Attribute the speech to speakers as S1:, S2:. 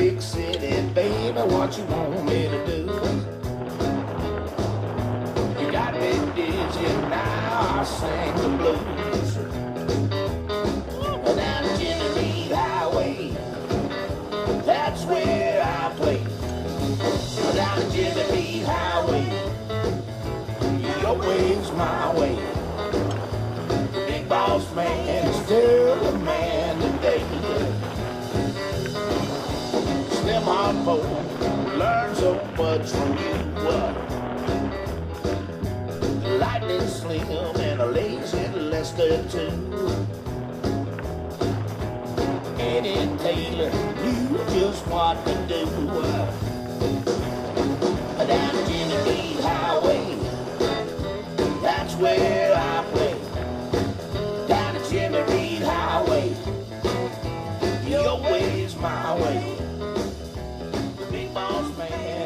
S1: Big City, baby, what you want me to do? You got me dizzy, now I sing the blues. Down the Jimmy Reed Highway, that's where I play. Down the Jimmy Reed Highway, your way's my way. Big boss man, still the man. Harpo learn so much from you. Lightning Slim and a lazy Lester too. Eddie Taylor knew just what to do. Down the Jimmy Reed Highway, that's where I play. Down the Jimmy Highway, your way's my way. Yeah.